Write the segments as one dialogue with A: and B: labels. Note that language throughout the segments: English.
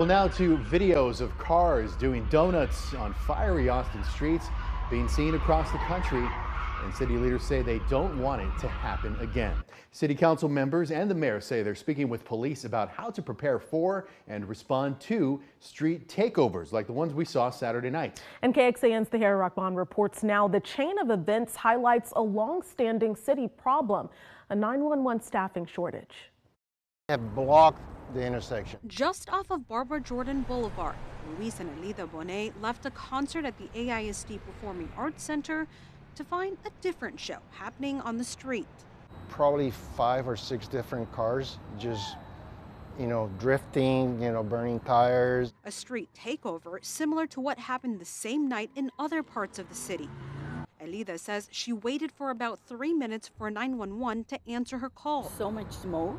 A: Well, now to videos of cars doing donuts on fiery Austin streets being seen across the country. And city leaders say they don't want it to happen again. City council members and the mayor say they're speaking with police about how to prepare for and respond to street takeovers like the ones we saw Saturday night.
B: And KXAN's Tahera Rahman reports now the chain of events highlights a long-standing city problem, a 911 staffing shortage.
C: Have blocked the intersection.
D: Just off of Barbara Jordan Boulevard, Luis and Elida Bonet left a concert at the AISD Performing Arts Center to find a different show happening on the street.
C: Probably five or six different cars just, you know, drifting, you know, burning tires.
D: A street takeover similar to what happened the same night in other parts of the city. Elida says she waited for about three minutes for 911 to answer her call.
E: So much smoke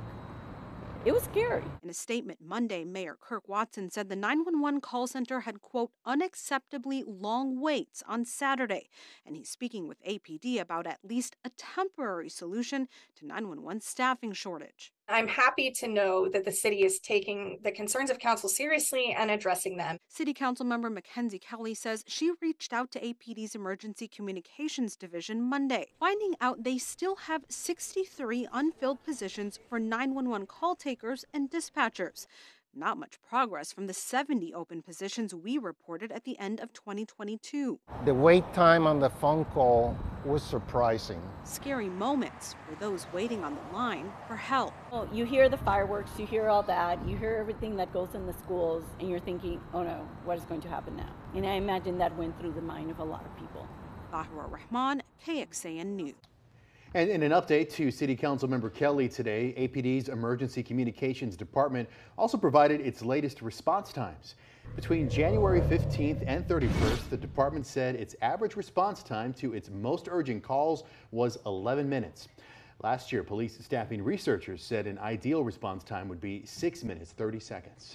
E: it was scary.
D: In a statement Monday, Mayor Kirk Watson said the 911 call center had, quote, unacceptably long waits on Saturday. And he's speaking with APD about at least a temporary solution to 911 staffing shortage.
F: I'm happy to know that the city is taking the concerns of council seriously and addressing them.
D: City Council member Mackenzie Kelly says she reached out to APD's Emergency Communications Division Monday, finding out they still have 63 unfilled positions for 911 call takers and dispatchers. Not much progress from the 70 open positions we reported at the end of 2022.
C: The wait time on the phone call was surprising.
D: Scary moments for those waiting on the line for help.
E: Well, you hear the fireworks, you hear all that, you hear everything that goes in the schools, and you're thinking, oh no, what is going to happen now? And I imagine that went through the mind of a lot of people.
D: Tahera Rahman, KXAN News.
A: And in an update to City Council member Kelly today, APD's Emergency Communications Department also provided its latest response times. Between January 15th and 31st, the department said its average response time to its most urgent calls was 11 minutes. Last year, police staffing researchers said an ideal response time would be 6 minutes 30 seconds.